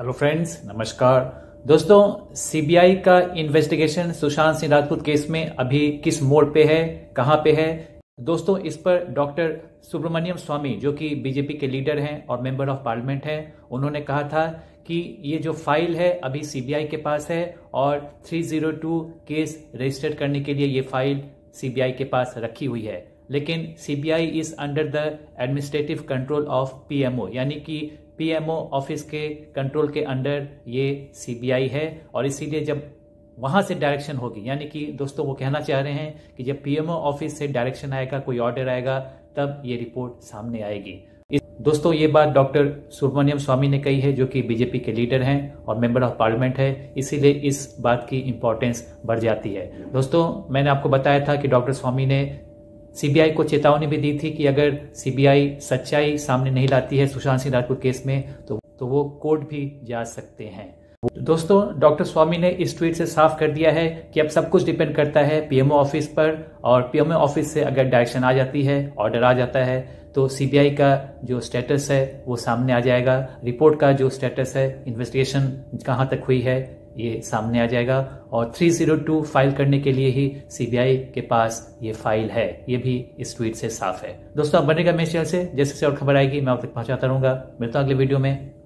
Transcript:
Hello friends नमस्कार दोस्तों CBI का इन्वेस्टिगेशन सुशांत सिंह राजपूत केस में अभी किस मोड़ पे है, कहाँ पे है? दोस्तों, इस पर डॉक्टर सुब्रमण्यम स्वामी, जो कि बीजेपी के लीडर हैं और मेंबर ऑफ़ पार्लियामेंट हैं, उन्होंने कहा था कि ये जो फ़ाइल है अभी सीबीआई के पास है और 302 केस रजिस्टर करने के लिए ये फ़ाइल सीबीआई के पास रखी हुई है। लेकिन CBI is under the administrative control of PMO यानी कि पीएमओ ऑफ़िस के कंट्रोल के अंडर ये सीबीआई है और इसीलिए जब वहाँ से डायरेक्शन होगी, यानी कि दोस्तों वो कहना चाह रहे हैं कि जब पीएमओ ऑफ़िस से डायरेक्शन आएगा, कोई ऑर्डर आएगा, तब ये रिपोर्ट सामने आएगी। दोस्तों ये बात डॉक्टर सुब्रमण्यम स्वामी ने कही है, जो कि बीजेपी के लीडर हैं और मेंबर ऑफ़ पार्लियामेंट है, इसीलिए इस बात की इंपॉर्टेंस बढ़ जाती है। दोस्तों, मैंने आपको बताया था कि डॉक्टर स्वामी ने सीबीआई को चेतावनी भी दी थी कि अगर सीबीआई सच्चाई सामने नहीं लाती है सुशांत सिंह राजपूत केस में तो तो वो कोर्ट भी जा सकते हैं। दोस्तों, डॉक्टर स्वामी ने इस ट्वीट से साफ़ कर दिया है कि अब सब कुछ डिपेंड करता है पीएमओ ऑफ़िस पर, और पीएमओ ऑफ़िस से अगर डायरेक्शन आ जाती है, ऑर्डर आ जाता है तो सीबीआई का जो स्टेटस है वो सामने आ जाएगा। रिपोर्ट का जो स्टेटस है, इन्वेस्टिगेशन कहाँ तक हुई है ये सामने आ जाएगा और 302 फ़ाइल करने के लिए ही सीबीआई के पास ये फ़ाइल है। ये भी इस ट्वीट से साफ़ है। दोस्तों आप बनेगा मेरे चैनल से। जैसे से और खबर आएगी, मैं आप तक पहुंचाता रहूँगा। मिलता हूँ अगले वीडियो में।